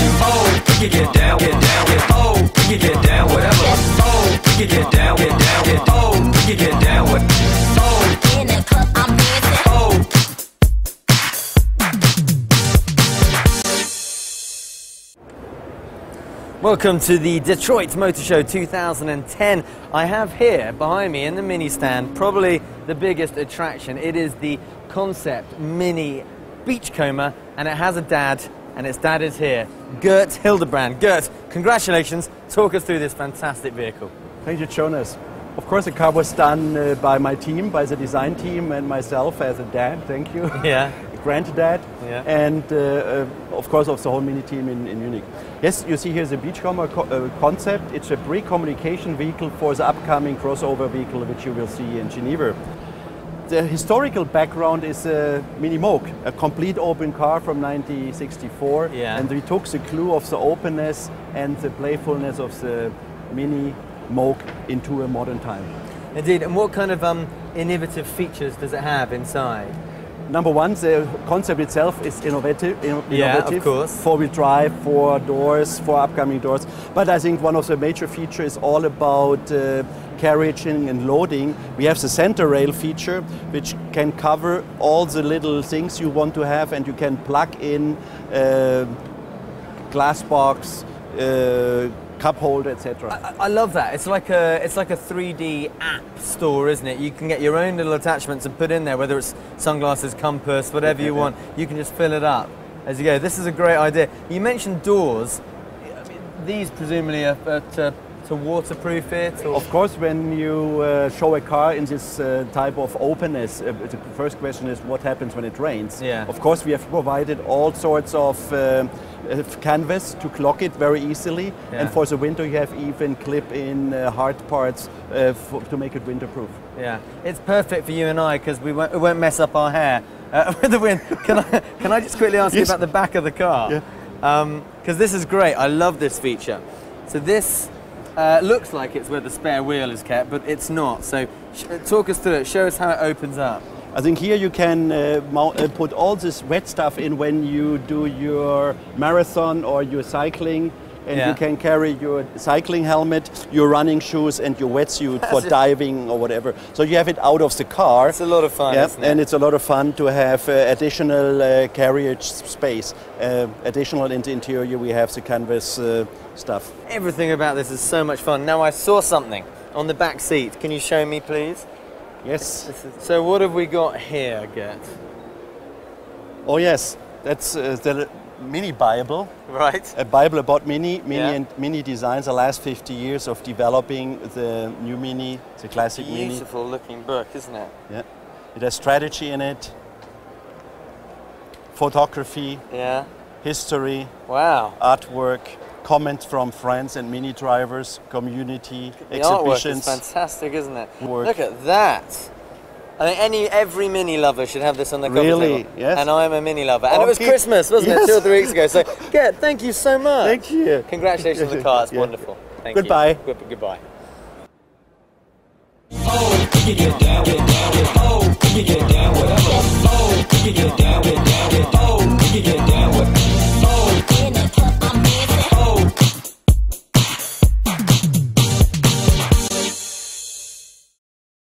you. Oh, we can get down, get down, get oh, we can get down, whatever. Oh, we can get down, get down, get oh, we can get down, what? Oh, In the club, I'm dancing. oh. Welcome to the Detroit Motor Show 2010. I have here behind me in the mini stand probably the biggest attraction. It is the Concept Mini Beachcomber and it has a dad and its dad is here, Gert Hildebrand. Gert, congratulations. Talk us through this fantastic vehicle. Thank you, Jonas. Of course, the car was done uh, by my team, by the design team, and myself as a dad. Thank you. Yeah. Granddad. Yeah. And uh, uh, of course, of the whole mini team in, in Munich. Yes, you see here the Beachcomber co- uh, concept. It's a pre-communication vehicle for the upcoming crossover vehicle, which you will see in Geneva. The historical background is a Mini Moke, a complete open car from 1964. Yeah. And we took the clue of the openness and the playfulness of the Mini Moke into a modern time. Indeed, and what kind of um, innovative features does it have inside? Number one, the concept itself is innovative. inno- Yeah, of innovative. course. Four-wheel drive, four doors, four upcoming doors. But I think one of the major features is all about uh, carriaging and loading. We have the center rail feature, which can cover all the little things you want to have, and you can plug in uh, glass box, uh, cup holder, etc. I, I love that. It's like a it's like a 3D app store, isn't it? You can get your own little attachments and put in there, whether it's sunglasses, compass, whatever you Yeah. want. You can just fill it up as you go. This is a great idea. You mentioned doors. I mean, These presumably are, are to, waterproof it. Or, Of course, when you uh, show a car in this uh, type of openness, uh, the first question is what happens when it rains. Yeah. Of course, we have provided all sorts of uh, uh, canvas to clock it very easily, Yeah. and for the winter, you have even clip-in uh, hard parts uh, to make it winterproof. yeah, it's perfect for you and I because we won't, we won't mess up our hair uh, with the wind. Can I can I just quickly ask Yes. you about the back of the car? Yeah. Because this is great. I love this feature. So this uh, looks like it's where the spare wheel is kept, but it's not. So sh- talk us through it. Show us how it opens up. I think here you can uh, mount, uh, put all this wet stuff in when you do your marathon or your cycling. And Yeah. you can carry your cycling helmet, your running shoes, and your wetsuit for it. diving or whatever. So you have it out of the car. It's a lot of fun, Yeah, it? and it's a lot of fun to have uh, additional uh, carriage space. Uh, additional in the interior, we have the canvas uh, stuff. Everything about this is so much fun. Now I saw something on the back seat. Can you show me, please? Yes. So what have we got here, Gert? Oh yes, that's uh, the mini Bible. Right. A Bible about Mini, Mini Yeah. and Mini designs. The last 50 years of developing the new Mini, the classic Mini. Beautiful looking book, isn't it? Yeah. It has strategy in it, photography, Yeah. history, Wow. artwork, comments from friends and Mini drivers, community, The artwork is exhibitions. fantastic, isn't it? Work. Look at that. I think any every mini lover should have this on their coffee Really? table. Yes. And I'm a mini lover. And it oh, was Christmas, wasn't it? Two or three weeks ago. So, Gert, thank you so much. Thank you. Congratulations on the car. It's Yeah. wonderful. Thank Goodbye. you. Good, goodbye. Oh, we can get down, get down, get oh, we can get down, whatever. Oh, we can get down, get